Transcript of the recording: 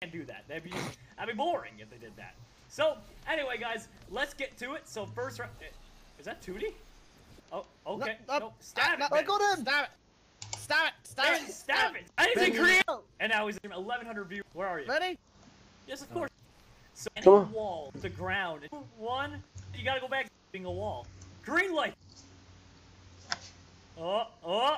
can't do that. That'd be that'd be boring if they did that. So anyway, guys, let's get to it. So first round, is that Tootie? Oh, okay. No, no, no, stab no, it. Let go of him. Stab it! Stab it! Stab it! stab it. I didn't create. And now he's 1100 views. Where are you? Ready? Yes, of course. So any Come on. wall, the ground, one, you gotta go back to being a wall. Green light. Oh, oh.